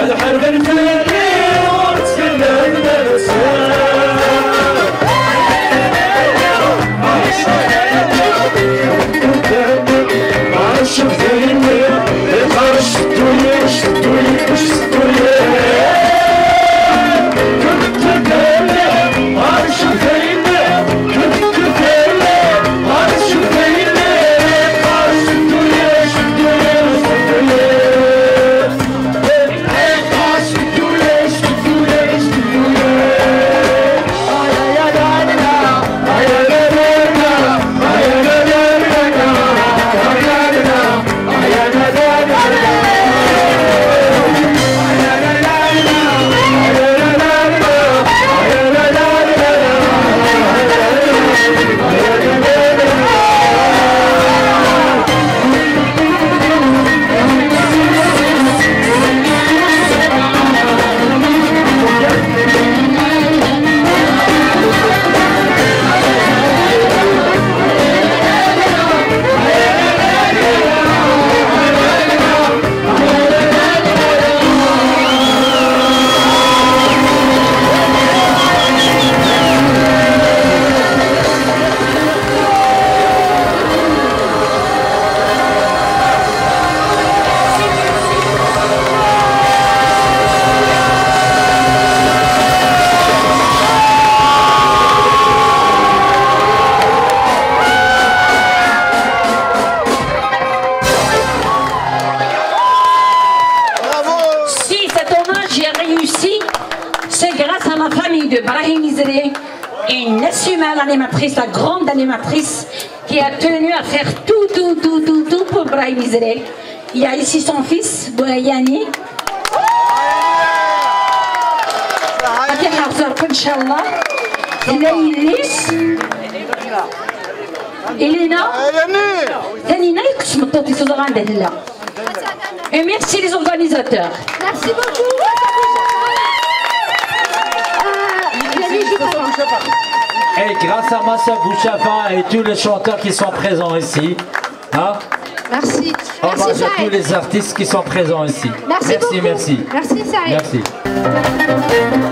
الحرب animatrice, la grande animatrice, qui a tenu à faire tout, tout, tout, tout, tout pour Brahim Israël. Il y a ici son fils, Boyani. Ah, Et merci les organisateurs. Merci beaucoup. Et grâce à Massa Bouchapin et tous les chanteurs qui sont présents ici. Hein merci. À tous les artistes qui sont présents ici. Merci, merci. Beaucoup. Merci, merci. merci.